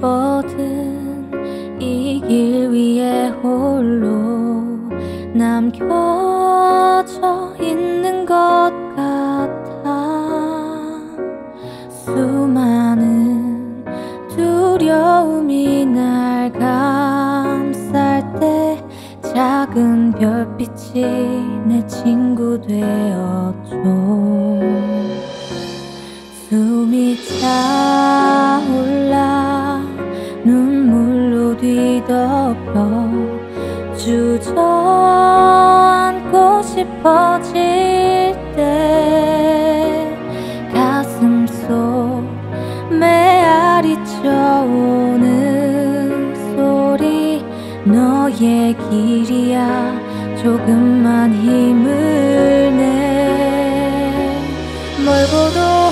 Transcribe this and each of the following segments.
뻗은 이 길 위에 홀로 남겨져 있는 것 같아. 수많은 두려움이 날 감쌀 때 작은 별빛이 내 친구 되었죠 숨이 차올라 눈물로 뒤덮여 주저앉고 싶어질 때 가슴 속 메아리 쳐오는 소리 너의 길이야 조금만 힘을 내. 멀고도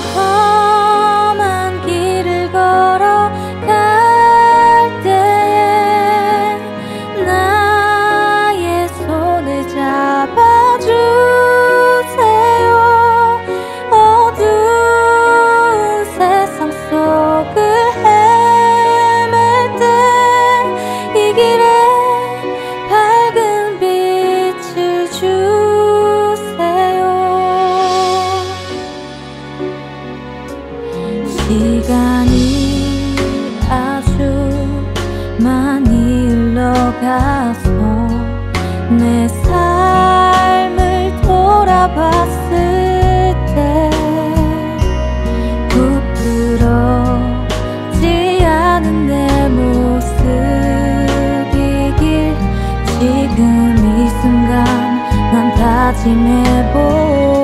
흘러가서 내 삶을 돌아봤을 때 부끄럽지 않은 내 모습이길 지금 이 순간 난 다짐해보